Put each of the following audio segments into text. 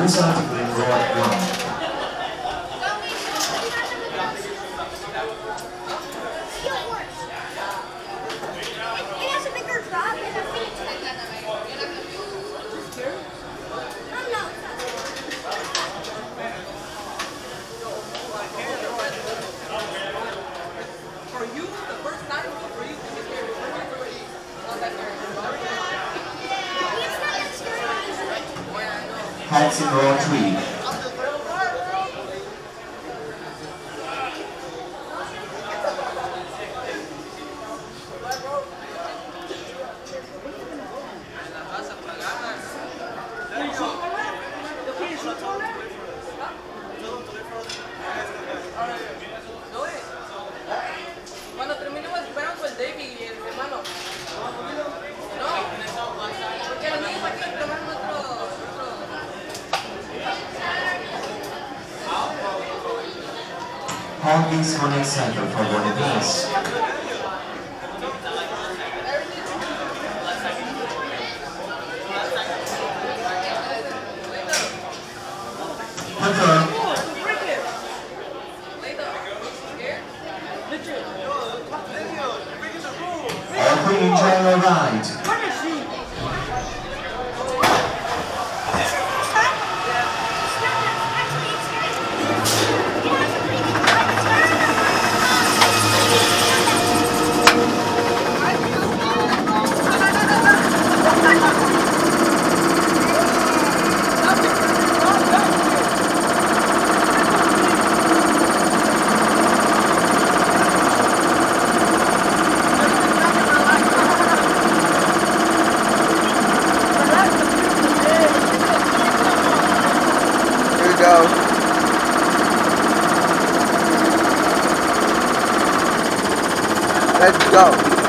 recycling right one. Heads in row three. Hongkong's Connect Center for. All three enjoy your ride. go. Let's go.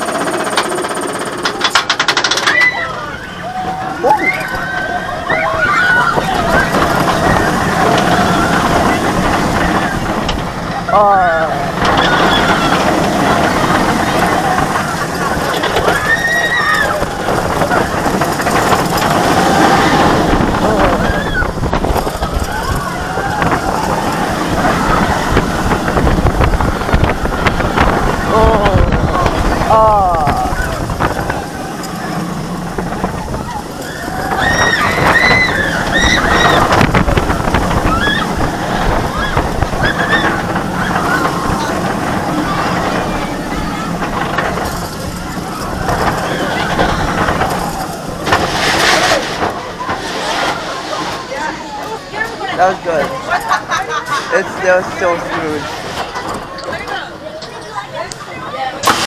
That was good. It's still so smooth.